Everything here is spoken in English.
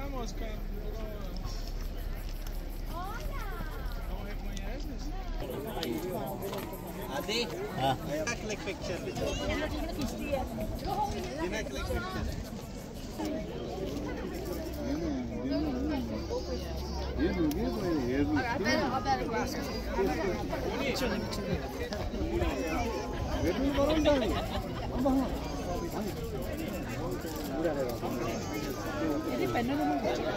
Vamos, cara. Não reconhece? Adi? Ah. Click picture. Click picture. I better, I better grasp. Picture, picture. Depende, no me gusta.